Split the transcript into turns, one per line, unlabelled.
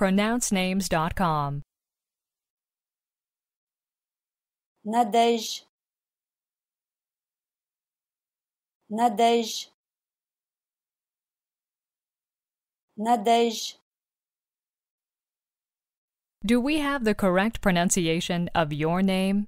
pronouncenames.com.
Nadej. Nadej. Nadej.
Do we have the correct pronunciation of your name?